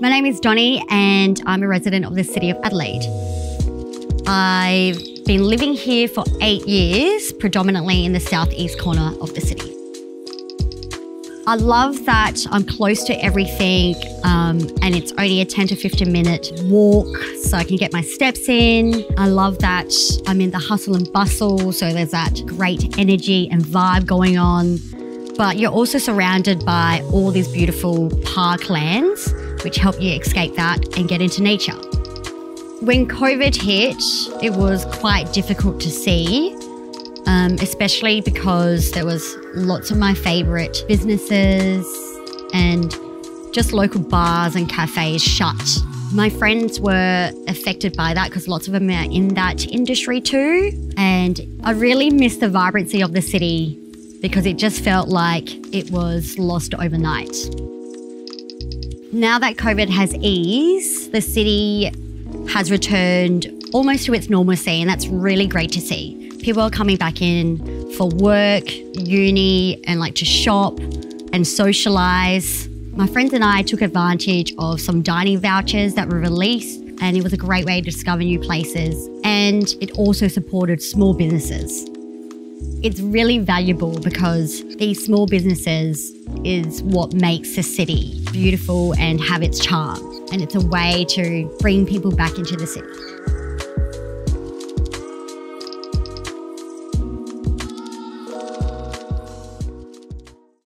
My name is Donny, and I'm a resident of the city of Adelaide. I've been living here for eight years, predominantly in the southeast corner of the city. I love that I'm close to everything um, and it's only a 10 to 15 minute walk so I can get my steps in. I love that I'm in the hustle and bustle, so there's that great energy and vibe going on. But you're also surrounded by all these beautiful parklands, which help you escape that and get into nature. When COVID hit, it was quite difficult to see um, especially because there was lots of my favorite businesses and just local bars and cafes shut. My friends were affected by that because lots of them are in that industry too. And I really miss the vibrancy of the city because it just felt like it was lost overnight. Now that COVID has eased, the city has returned almost to its normalcy, and that's really great to see people are coming back in for work, uni, and like to shop and socialize. My friends and I took advantage of some dining vouchers that were released, and it was a great way to discover new places. And it also supported small businesses. It's really valuable because these small businesses is what makes a city beautiful and have its charm. And it's a way to bring people back into the city.